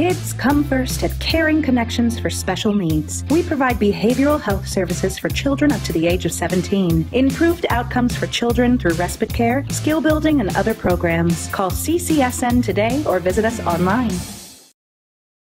Kids come first at Caring Connections for Special Needs. We provide behavioral health services for children up to the age of 17, improved outcomes for children through respite care, skill building, and other programs. Call CCSN today or visit us online.